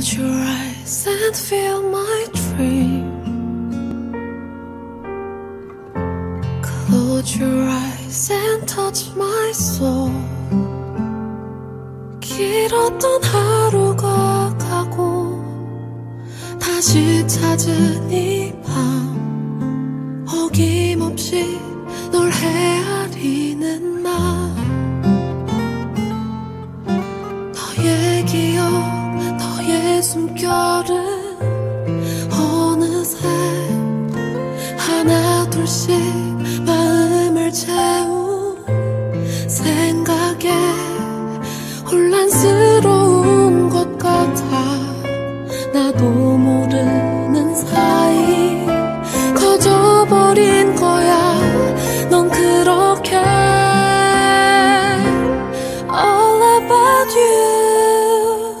Close your eyes and feel my dream. Close your eyes and touch my soul. 길었던 하루가 가고 다시 이 둘씩 마음을 채운 생각에 혼란스러운 것 같아. 나도 모르는 사이 커져버린 거야. 넌 그렇게 All about you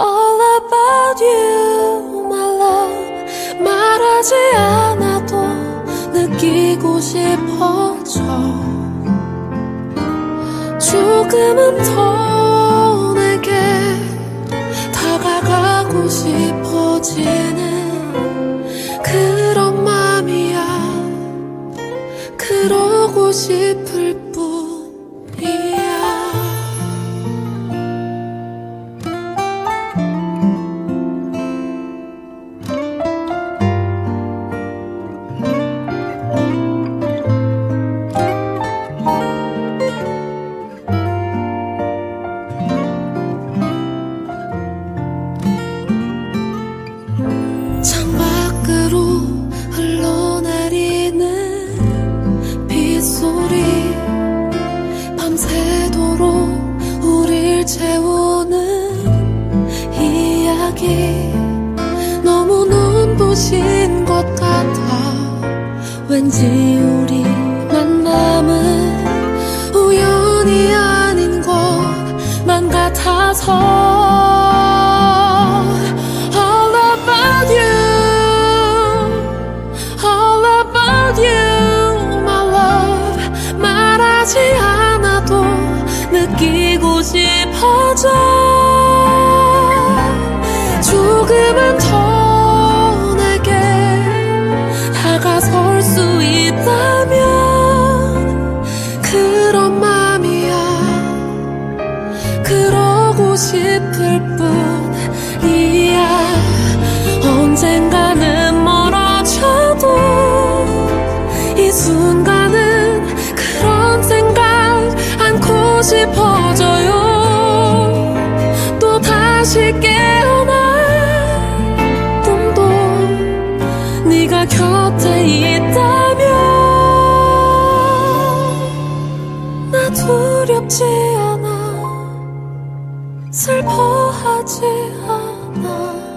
All about you my love. 말하지 않아 조금은 더 내게 다가가고 싶어지는 그런 맘이야. 그러고 싶을 이야기 너무 눈부신 것 같아. 왠지 우리 만남은 우연이 아닌 것만 같아서. 느끼고 싶어져 수 있다면 그런 맘이야. 그러고 싶을 뿐이야. 언젠가는 멀어져도 이 순간은 그런 생각 않고 싶어 울지 않아. 슬퍼하지 않아.